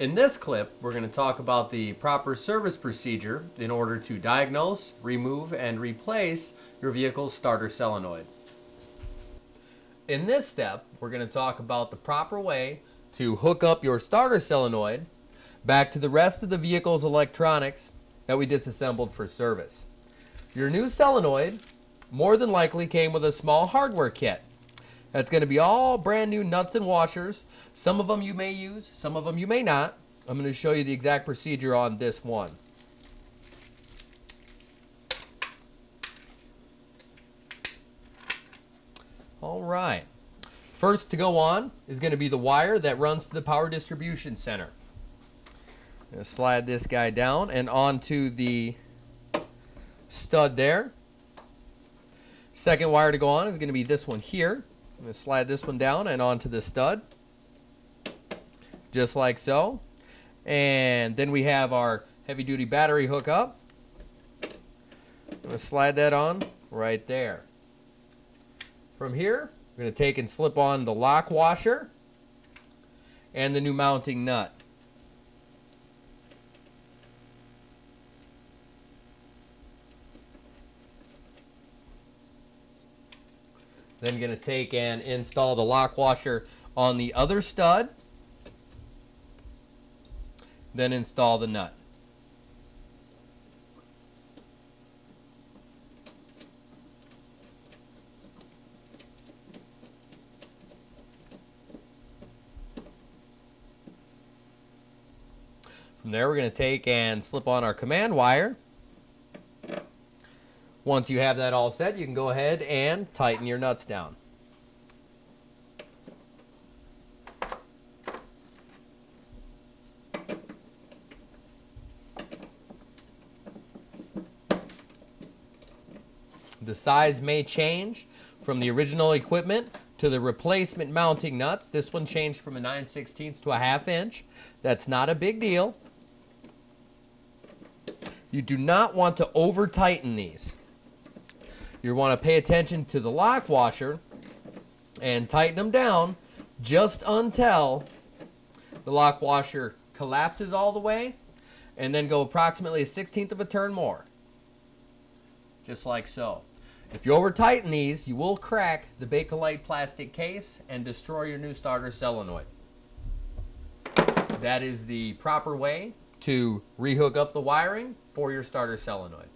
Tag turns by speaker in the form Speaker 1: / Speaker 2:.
Speaker 1: In this clip, we're going to talk about the proper service procedure in order to diagnose, remove, and replace your vehicle's starter solenoid. In this step, we're going to talk about the proper way to hook up your starter solenoid back to the rest of the vehicle's electronics that we disassembled for service. Your new solenoid more than likely came with a small hardware kit. That's going to be all brand new nuts and washers. Some of them you may use, some of them you may not. I'm going to show you the exact procedure on this one. All right. First to go on is going to be the wire that runs to the power distribution center. slide this guy down and onto the stud there. Second wire to go on is going to be this one here. I'm going to slide this one down and onto the stud. Just like so. And then we have our heavy duty battery hookup. I'm going to slide that on right there. From here, we're going to take and slip on the lock washer and the new mounting nut. Then going to take and install the lock washer on the other stud. Then install the nut. From there, we're going to take and slip on our command wire. Once you have that all set, you can go ahead and tighten your nuts down. The size may change from the original equipment to the replacement mounting nuts. This one changed from a 9 16 to a half inch. That's not a big deal. You do not want to over tighten these. You want to pay attention to the lock washer and tighten them down just until the lock washer collapses all the way and then go approximately a 16th of a turn more. Just like so. If you over tighten these, you will crack the Bakelite plastic case and destroy your new starter solenoid. That is the proper way to rehook up the wiring for your starter solenoid.